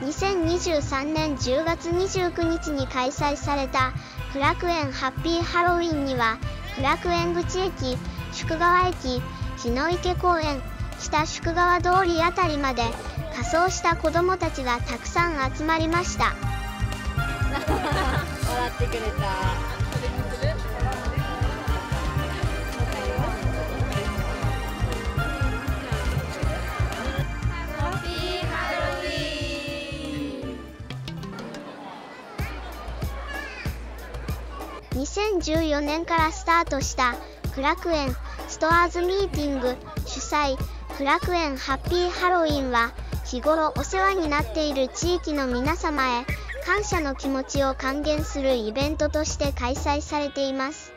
2023年10月29日に開催された苦楽園ハッピーハロウィンには苦楽園口駅宿川駅日の池公園北宿川通りあたりまで仮装した子どもたちがたくさん集まりました。笑ってくれた。2014年からスタートしたクラクエンストアーズミーティング主催クラクエンハッピーハロウィンは日頃お世話になっている地域の皆様へ感謝の気持ちを還元するイベントとして開催されています。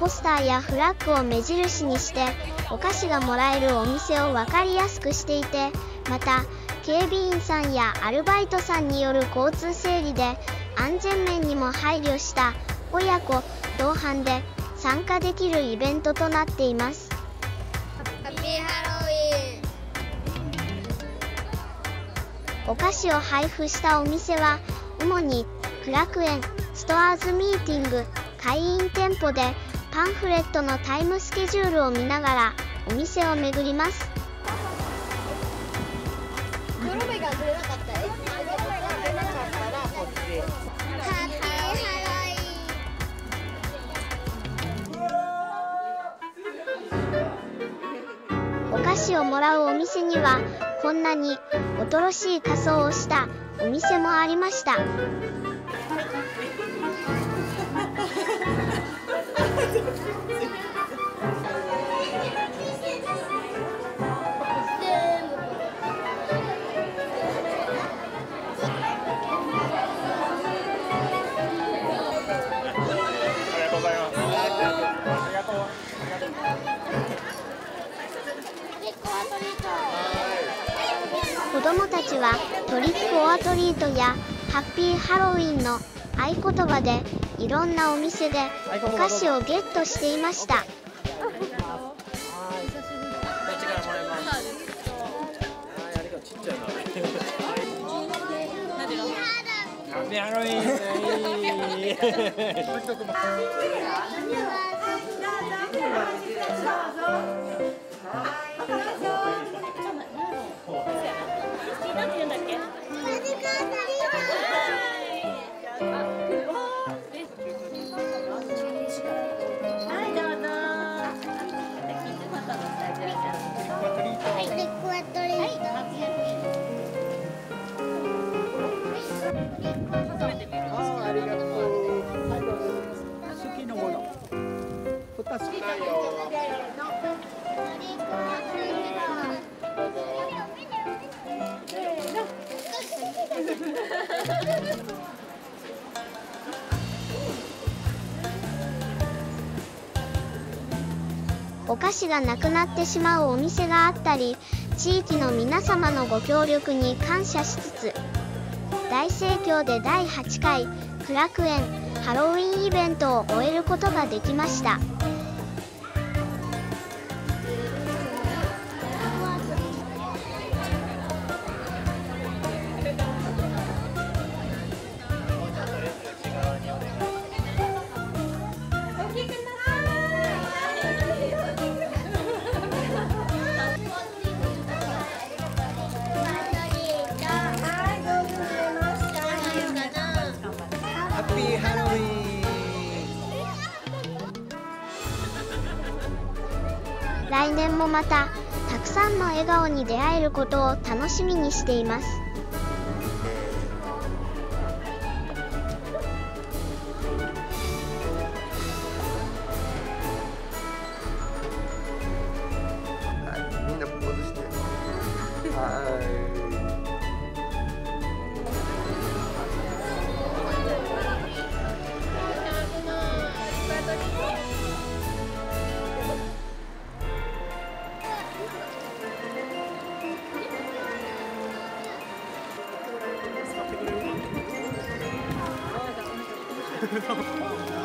ポスターやフラッグを目印にしてお菓子がもらえるお店を分かりやすくしていてまた警備員さんやアルバイトさんによる交通整理で安全面にも配慮した親子同伴で参加できるイベントとなっています。ハッピーハロウィンお菓子を配布したお店は主に苦楽園ストアーズミーティング会員店舗でパンフレットのタイムスケジュールを見ながらお店を巡ります。お菓子をもらうお店にはこんなにおとろしい仮装をしたお店もありました。子どもたちはトリックオアトリートやハッピーハロウィンの合言葉でいろんなお店でお菓子をゲットしていました こっちからもらいます。はい、ありがとう。ち お菓子がなくなってしまうお店があったり地域の皆様のご協力に感謝しつつ大盛況で第8回苦楽園ハロウィンイベントを終えることができました。年もまたたくさんの笑顔に出会えることを楽しみにしています。るの